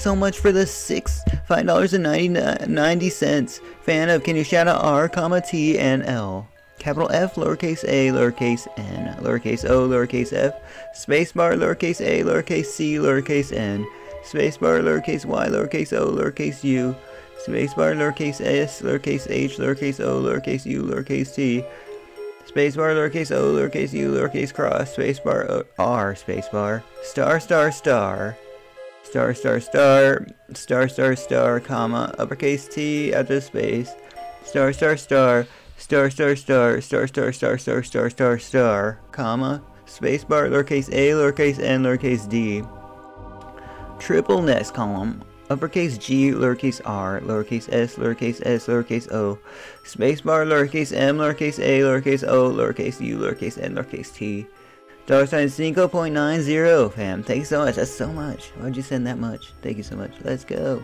so much for the six five dollars and ninety ninety cents. Fan of can you shout out R, comma T and L. Capital F, lowercase a, lowercase n, lowercase o, lowercase f, spacebar, lowercase a, lowercase c, lowercase n, spacebar, lowercase y, lowercase o, lowercase u, spacebar, lowercase s, lowercase h, lowercase o, lowercase u, lowercase t, spacebar, lowercase o, lowercase u, lowercase cross, spacebar, o, r, spacebar, star, star, star, star, star, star, star, star, star, comma, uppercase T after space, star, star, star, star, star, star, star, star, star, star, star, star, star, comma, spacebar, lowercase a, lowercase n, lowercase d, triple next column, uppercase G, lowercase r, lowercase s, lowercase s, lowercase o, spacebar, lowercase m, lowercase a, lowercase o, lowercase u, lowercase n, lowercase t, dollar sign 5.90, fam. Thank you so much. That's so much. Why'd you send that much? Thank you so much. Let's go.